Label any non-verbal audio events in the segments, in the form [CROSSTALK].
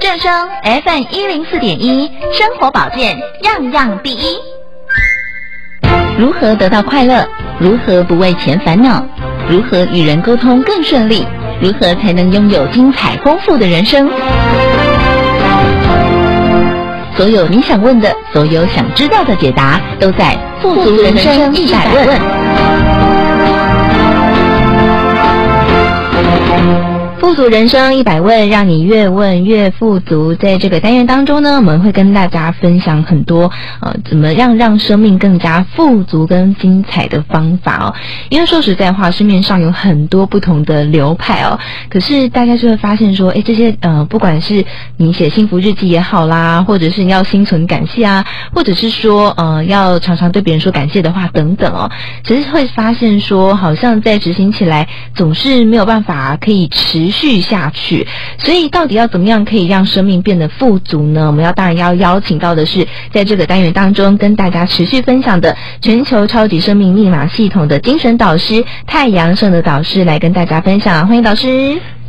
正声 FM 一零四点一，生活保健样样第一。如何得到快乐？如何不为钱烦恼？如何与人沟通更顺利？如何才能拥有精彩丰富的人生？所有你想问的，所有想知道的解答，都在《富足人生一百问》。富足人生一百问，让你越问越富足。在这个单元当中呢，我们会跟大家分享很多呃，怎么样让生命更加富足跟精彩的方法哦。因为说实在话，市面上有很多不同的流派哦，可是大家就会发现说，哎，这些呃，不管是你写幸福日记也好啦，或者是你要心存感谢啊，或者是说呃，要常常对别人说感谢的话等等哦，其实会发现说，好像在执行起来总是没有办法可以持。续续下去，所以到底要怎么样可以让生命变得富足呢？我们要当然要邀请到的是，在这个单元当中跟大家持续分享的全球超级生命密码系统的精神导师太阳圣的导师来跟大家分享。欢迎导师，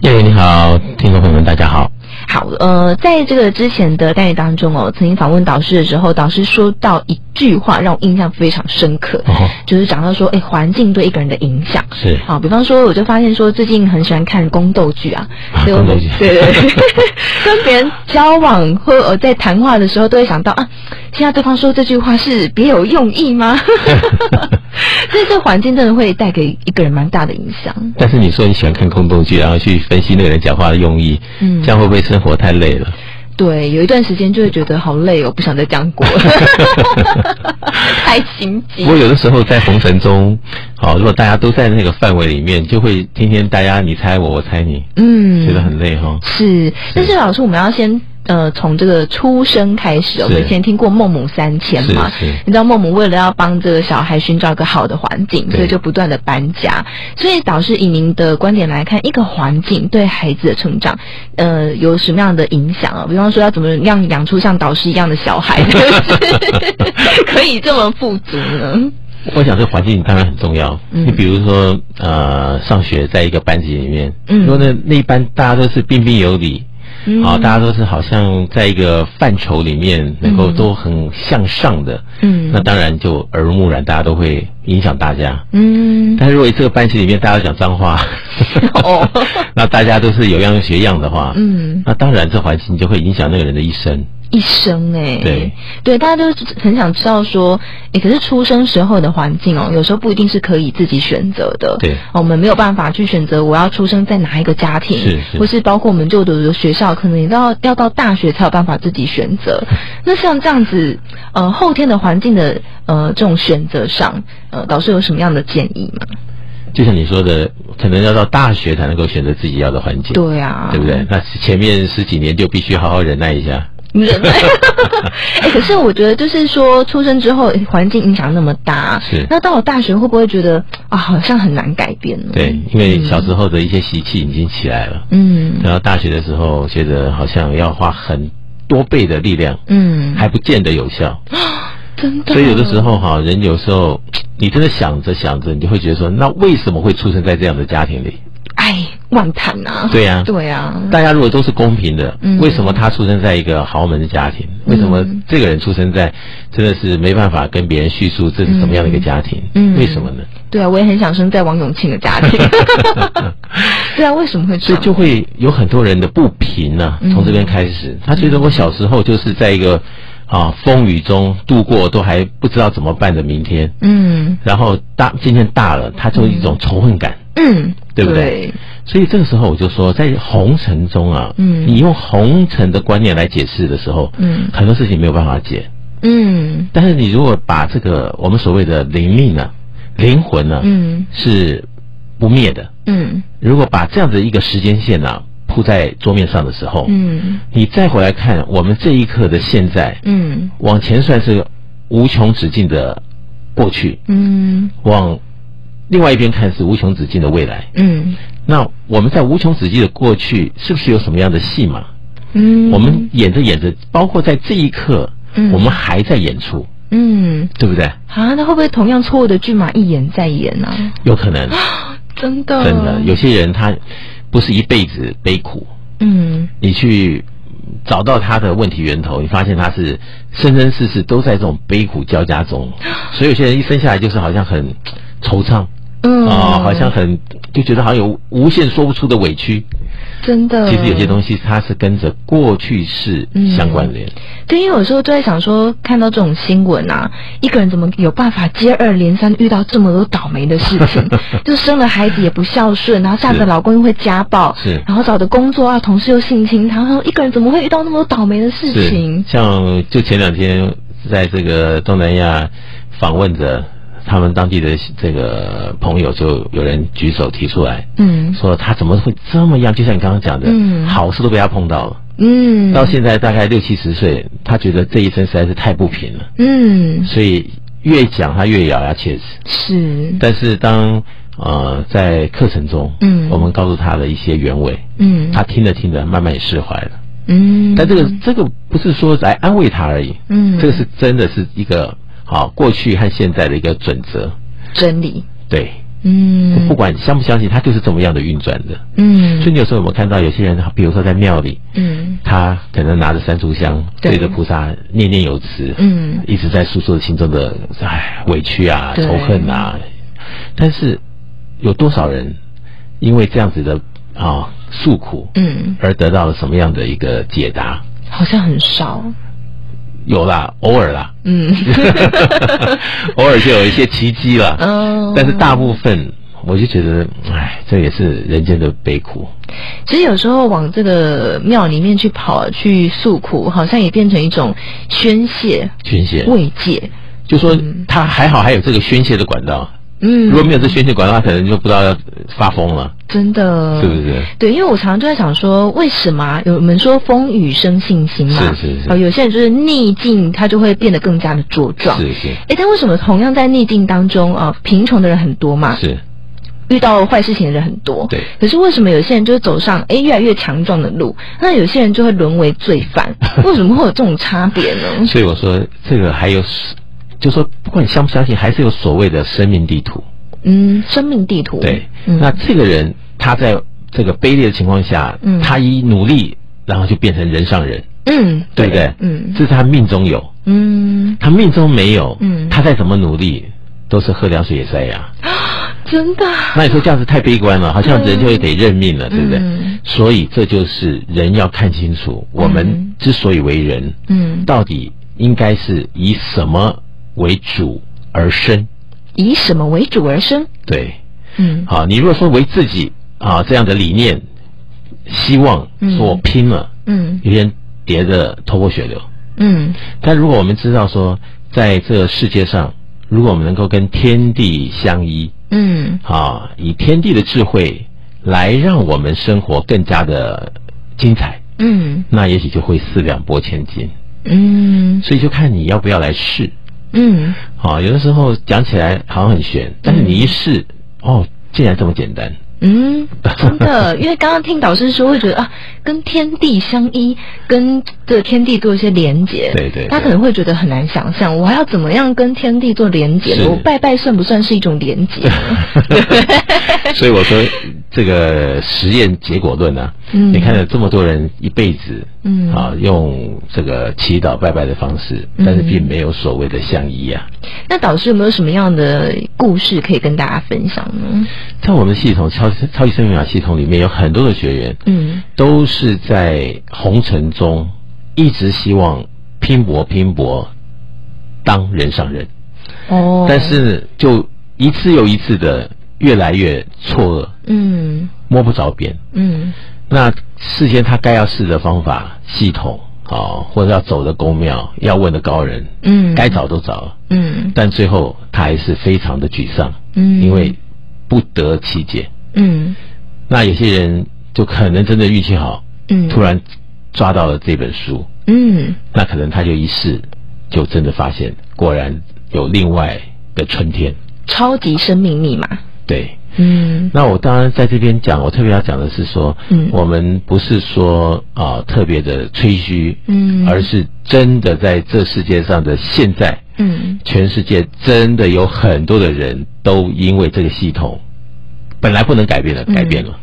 耶你好，听众朋友们大家好。好，呃，在这个之前的单元当中哦，曾经访问导师的时候，导师说到一句话让我印象非常深刻，哦。就是讲到说，哎，环境对一个人的影响。是。好，比方说，我就发现说，最近很喜欢看宫斗剧啊，宫斗剧，对对，[LAUGHS] 跟别人交往或呃在谈话的时候，都会想到啊，现在对方说这句话是别有用意吗？[LAUGHS] 所以这环境真的会带给一个人蛮大的影响。但是你说你喜欢看宫斗剧，然后去分析那个人讲话的用意，嗯，这样会不会生活太累了？对，有一段时间就会觉得好累哦，不想再讲过，[LAUGHS] 太心急。不过有的时候在红尘中，好，如果大家都在那个范围里面，就会天天大家你猜我，我猜你，嗯，觉得很累哈。是，但是老师，我们要先。呃，从这个出生开始，我们以前听过孟母三迁嘛？你知道孟母为了要帮这个小孩寻找一个好的环境，所以就不断的搬家。所以导师以您的观点来看，一个环境对孩子的成长，呃，有什么样的影响啊？比方说，要怎么样养出像导师一样的小孩，[LAUGHS] 可以这么富足呢？我想，这环境当然很重要。你比如说，呃，上学在一个班级里面，如果那那一班大家都是彬彬有礼。好，大家都是好像在一个范畴里面能够都很向上的，嗯，那当然就耳濡目染，大家都会影响大家，嗯。但是如果这个班级里面大家讲脏话，哦，[LAUGHS] 那大家都是有样学样的话，嗯，那当然这环境就会影响那个人的一生。一生哎，对对，大家都很想知道说，哎，可是出生时候的环境哦，有时候不一定是可以自己选择的。对，我们没有办法去选择我要出生在哪一个家庭，是是，或是包括我们就读的学校，可能也要要到大学才有办法自己选择。[LAUGHS] 那像这样子，呃，后天的环境的呃这种选择上，呃，导师有什么样的建议吗？就像你说的，可能要到大学才能够选择自己要的环境。对啊，对不对？那前面十几年就必须好好忍耐一下。忍耐，[LAUGHS] 哎，可是我觉得就是说，出生之后环境影响那么大，是。那到了大学会不会觉得啊，好像很难改变呢？对，因为小时候的一些习气已经起来了，嗯，然后大学的时候觉得好像要花很多倍的力量，嗯，还不见得有效，[GASPS] 真的。所以有的时候哈，人有时候你真的想着想着，你就会觉得说，那为什么会出生在这样的家庭里？哎，万谈呐！对呀，对呀。大家如果都是公平的，为什么他出生在一个豪门的家庭？为什么这个人出生在真的是没办法跟别人叙述这是什么样的一个家庭？嗯为什么呢？对啊，我也很想生在王永庆的家庭。[LAUGHS] 对啊，为什么会？所以就会有很多人的不平呢。从这边开始，他觉得我小时候就是在一个啊风雨中度过，都还不知道怎么办的明天。嗯。然后大今天大了，他就一种仇恨感。嗯。对不对？所以这个时候我就说，在红尘中啊，嗯，你用红尘的观念来解释的时候，嗯，很多事情没有办法解，嗯。但是你如果把这个我们所谓的灵命呢，灵魂呢，嗯，是不灭的，嗯。如果把这样的一个时间线呢铺在桌面上的时候，嗯，你再回来看我们这一刻的现在，嗯，往前算是无穷止境的过去，嗯，往。另外一边看是无穷止境的未来，嗯，那我们在无穷止境的过去是不是有什么样的戏码？嗯，我们演着演着，包括在这一刻，嗯，我们还在演出，嗯，对不对？啊，那会不会同样错误的剧码一演再演呢？有可能，真的，真的，有些人他不是一辈子悲苦，嗯，你去找到他的问题源头，你发现他是生生世世都在这种悲苦交加中，所以有些人一生下来就是好像很惆怅。嗯啊，好像很就觉得好像有无限说不出的委屈，真的。其实有些东西它是跟着过去式相关联。对，因为有时候就在想说，看到这种新闻啊，一个人怎么有办法接二连三遇到这么多倒霉的事情？[LAUGHS] 就生了孩子也不孝顺，然后嫁的老公又会家暴，是，然后找的工作啊，同事又性侵他，说一个人怎么会遇到那么多倒霉的事情？像就前两天在这个东南亚访问着。他们当地的这个朋友就有人举手提出来，嗯，说他怎么会这么样？就像你刚刚讲的，嗯，好事都被他碰到了，嗯，到现在大概六七十岁，他觉得这一生实在是太不平了，嗯，所以越讲他越咬牙切齿，是。但是当呃在课程中，嗯，我们告诉他的一些原委，嗯，他听着听着慢慢也释怀了，嗯，但这个这个不是说来安慰他而已，嗯，这个是真的是一个。好，过去和现在的一个准则，真理，对，嗯，不管相不相信，它就是这么样的运转的，嗯。所以你有时候我们看到有些人，比如说在庙里，嗯，他可能拿着三炷香，对。着菩萨念念有词，嗯，一直在诉说心中的唉委屈啊、仇恨啊。但是有多少人因为这样子的啊诉苦，嗯，而得到了什么样的一个解答？好像很少。有啦，偶尔啦，嗯，[LAUGHS] 偶尔就有一些奇迹了，嗯，但是大部分我就觉得，哎，这也是人间的悲苦。其实有时候往这个庙里面去跑去诉苦，好像也变成一种宣泄、宣泄、慰藉。就说他还好，还有这个宣泄的管道。嗯，如果没有这宣泄管道，他可能就不知道要发疯了。真的，是不是？对，因为我常常就在想说，为什么有我们说风雨生信心嘛？是是是。哦，有些人就是逆境，他就会变得更加的茁壮。是是。哎，但为什么同样在逆境当中啊，贫穷的人很多嘛？是。遇到坏事情的人很多。对。可是为什么有些人就是走上哎越来越强壮的路，那有些人就会沦为罪犯？[LAUGHS] 为什么会有这种差别呢？所以我说，这个还有，就说不管你相不相信，还是有所谓的生命地图。嗯，生命地图。对，那这个人他在这个卑劣的情况下，嗯，他一努力，然后就变成人上人。嗯，对不对？嗯，这是他命中有。嗯，他命中没有。嗯，他再怎么努力，都是喝凉水也塞牙。[GASPS] 真的？那你说这样子太悲观了，好像人就会得认命了，对不对？所以这就是人要看清楚，我们之所以为人，嗯，到底应该是以什么为主而生。以什么为主而生？对，嗯，好，你如果说为自己啊这样的理念，希望说我拼了，嗯，有人跌得头破血流，嗯，但如果我们知道说，在这个世界上，如果我们能够跟天地相依，嗯，啊，以天地的智慧来让我们生活更加的精彩，嗯，那也许就会四两拨千斤，嗯，所以就看你要不要来试。嗯，好，有的时候讲起来好像很玄，但是你一试，哦，竟然这么简单。嗯，真的，因为刚刚听导师说，会觉得啊，跟天地相依，跟这天地做一些连结，对对，他可能会觉得很难想象，我还要怎么样跟天地做连接？我拜拜算不算是一种连结？[LAUGHS] 所以我说这个实验结果论呢，你看了这么多人一辈子，嗯，啊，用这个祈祷拜拜的方式，但是并没有所谓的相依啊。那导师有没有什么样的故事可以跟大家分享呢？在我们系统超超级生命法系统里面有很多的学员，嗯，都是在红尘中一直希望拼搏拼搏当人上人，哦，但是就一次又一次的越来越错愕，嗯，摸不着边，嗯，那事先他该要试的方法系统啊，或者要走的公庙，要问的高人，嗯，该找都找。了，嗯，但最后他还是非常的沮丧，嗯，因为不得其解。嗯，那有些人就可能真的运气好，嗯，突然抓到了这本书，嗯，那可能他就一试，就真的发现果然有另外的春天，超级生命密码。对，嗯，那我当然在这边讲，我特别要讲的是说，嗯，我们不是说啊特别的吹嘘，嗯，而是真的在这世界上的现在，嗯，全世界真的有很多的人都因为这个系统。本来不能改变的，改变了。嗯，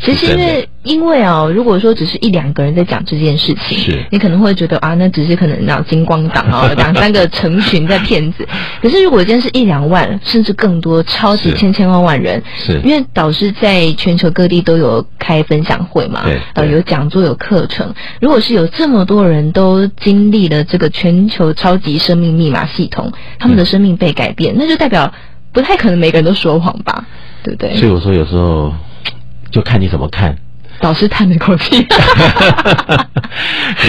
其实因为因为哦，如果说只是一两个人在讲这件事情，是你可能会觉得啊，那只是可能脑金光党啊，[LAUGHS] 两三个成群在骗子。[LAUGHS] 可是如果今天是一两万，甚至更多，超级千千万万人，是因为导师在全球各地都有开分享会嘛，对，呃，有讲座有课程。如果是有这么多人都经历了这个全球超级生命密码系统，他们的生命被改变，那就代表不太可能每个人都说谎吧。对不对？所以我说有时候就看你怎么看。导师叹了口气，[LAUGHS]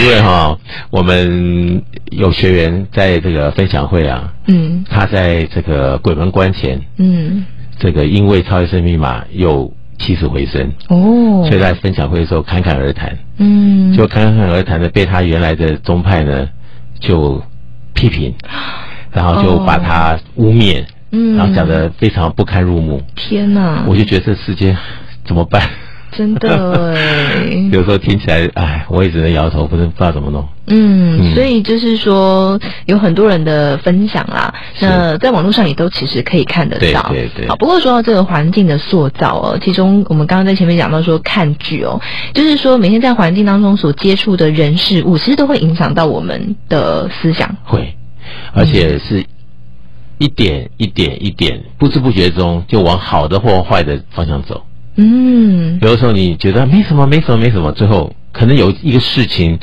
因为哈，我们有学员在这个分享会啊，嗯，他在这个鬼门关前，嗯，这个因为超越生密码又起死回生。哦，所以在分享会的时候侃侃而谈，嗯，就侃侃而谈的被他原来的宗派呢就批评，然后就把他污蔑。嗯，然后讲的非常不堪入目。天哪！我就觉得这世界怎么办？真的 [LAUGHS] 有时候听起来，哎，我也只能摇头，不知道怎么弄。嗯，所以就是说，有很多人的分享啦，那在网络上也都其实可以看得到。对对对。好，不过说到这个环境的塑造哦，其中我们刚刚在前面讲到说看剧哦，就是说每天在环境当中所接触的人事物，其实都会影响到我们的思想。会，而且是。一点一点一点，不知不觉中就往好的或坏的方向走。嗯，有的时候你觉得没什么，没什么，没什么，最后可能有一个事情，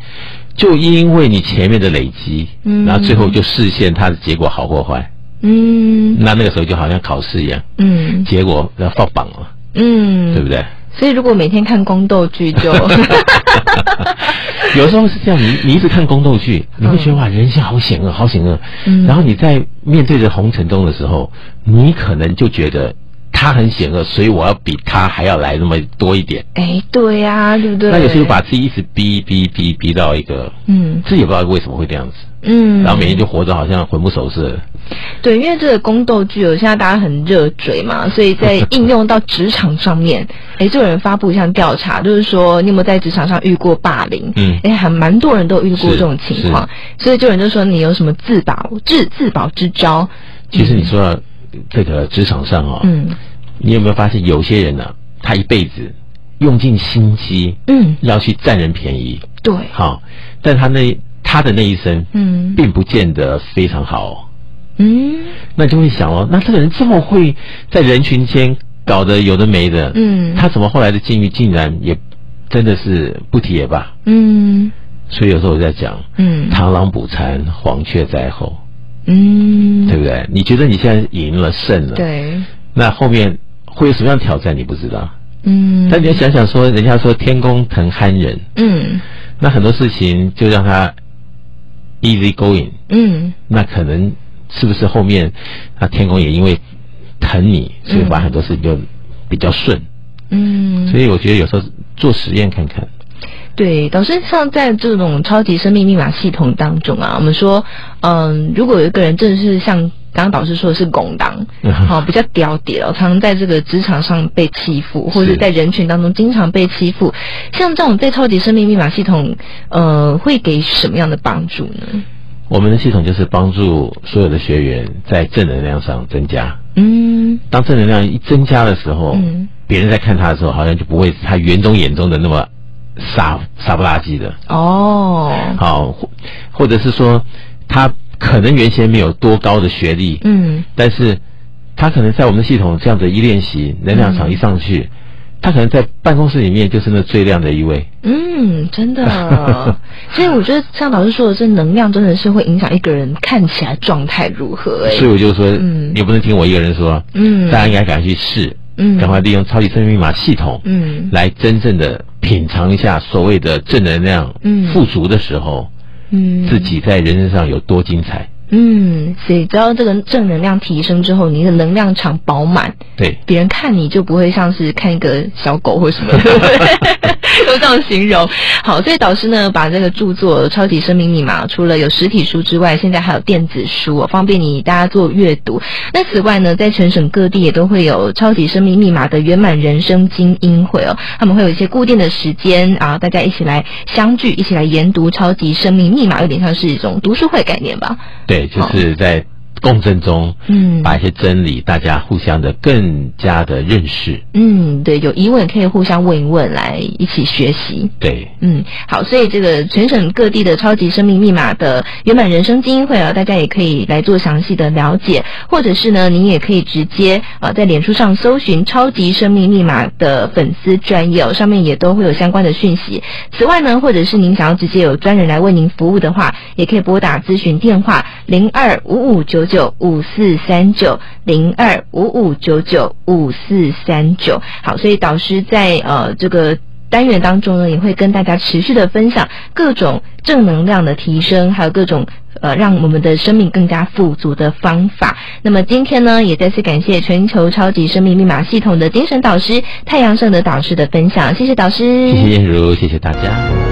就因为你前面的累积，嗯，然后最后就实现它的结果好或坏。嗯，那那个时候就好像考试一样，嗯，结果要放榜了，嗯，对不对？所以如果每天看宫斗剧，就 [LAUGHS] [LAUGHS] 有时候是这样。你你一直看宫斗剧，你会觉得哇，人性好险恶，好险恶。然后你在面对着红尘中的时候，你可能就觉得他很险恶，所以我要比他还要来那么多一点。哎，对呀，对不对？那有时候把自己一直逼逼逼逼到一个，嗯，自己也不知道为什么会这样子。嗯，然后每天就活着好像魂不守舍。对，因为这个宫斗剧，有现在大家很热嘴嘛，所以在应用到职场上面，[LAUGHS] 哎，就有人发布一项调查，就是说你有没有在职场上遇过霸凌？嗯，哎，还蛮多人都遇过这种情况，所以就有人就说你有什么自保自自保之招？其实你说这个职场上啊，嗯，你有没有发现有些人呢，他一辈子用尽心机，嗯，要去占人便宜，对，好，但他那。他的那一生，嗯，并不见得非常好，嗯，那就会想哦，那这个人这么会在人群间搞得有的没的，嗯，他怎么后来的境遇竟然也真的是不提也罢，嗯，所以有时候我在讲，嗯，螳螂捕蝉，黄雀在后，嗯，对不对？你觉得你现在赢了胜了，对，那后面会有什么样挑战？你不知道，嗯，但你要想想说，人家说天公疼憨人，嗯，那很多事情就让他。Easy going，嗯，那可能是不是后面啊天空也因为疼你，所以把很多事情就比较顺，嗯，所以我觉得有时候做实验看看。对，导师像在这种超级生命密码系统当中啊，我们说，嗯，如果有一个人真的是像。刚刚导师说的是拱当，[LAUGHS] 好比较屌点哦，常常在这个职场上被欺负，或者在人群当中经常被欺负。像这种在超级生命密码系统，呃，会给什么样的帮助呢？我们的系统就是帮助所有的学员在正能量上增加。嗯，当正能量一增加的时候，嗯，别人在看他的时候，好像就不会是他原中眼中的那么傻傻不拉几的。哦，好，或或者是说他。可能原先没有多高的学历，嗯，但是他可能在我们的系统这样子一练习，能量场一上去，他可能在办公室里面就是那最亮的一位。嗯，真的。[LAUGHS] 所以我觉得像老师说的，这能量真的是会影响一个人看起来状态如何。所以我就说，嗯，你不能听我一个人说，嗯，大家应该赶快去试，嗯，赶快利用超级生命密码系统，嗯，来真正的品尝一下所谓的正能量，嗯，富足的时候。嗯，自己在人生上有多精彩？嗯，所以只要这个正能量提升之后，你的能量场饱满，对，别人看你就不会像是看一个小狗或什么，都这样形容。好，所以导师呢，把这个著作《超级生命密码》除了有实体书之外，现在还有电子书，方便你大家做阅读。那此外呢，在全省各地也都会有《超级生命密码》的圆满人生精英会哦，他们会有一些固定的时间啊，大家一起来相聚，一起来研读《超级生命密码》，有点像是一种读书会概念吧？对。对，就是在共振中，嗯，把一些真理，大家互相的更加的认识。嗯，对，有疑问可以互相问一问，来一起学习。对，嗯，好，所以这个全省各地的超级生命密码的圆满人生精英会啊，大家也可以来做详细的了解，或者是呢，您也可以直接啊在脸书上搜寻超级生命密码的粉丝专业，上面也都会有相关的讯息。此外呢，或者是您想要直接有专人来为您服务的话，也可以拨打咨询电话零二五五九九五四三九零二五五九九五四三九。好，所以导师在呃这个单元当中呢，也会跟大家持续的分享各种正能量的提升，还有各种呃让我们的生命更加富足的方法。那么今天呢，也再次感谢全球超级生命密码系统的精神导师太阳圣的导师的分享，谢谢导师，谢谢燕如，谢谢大家。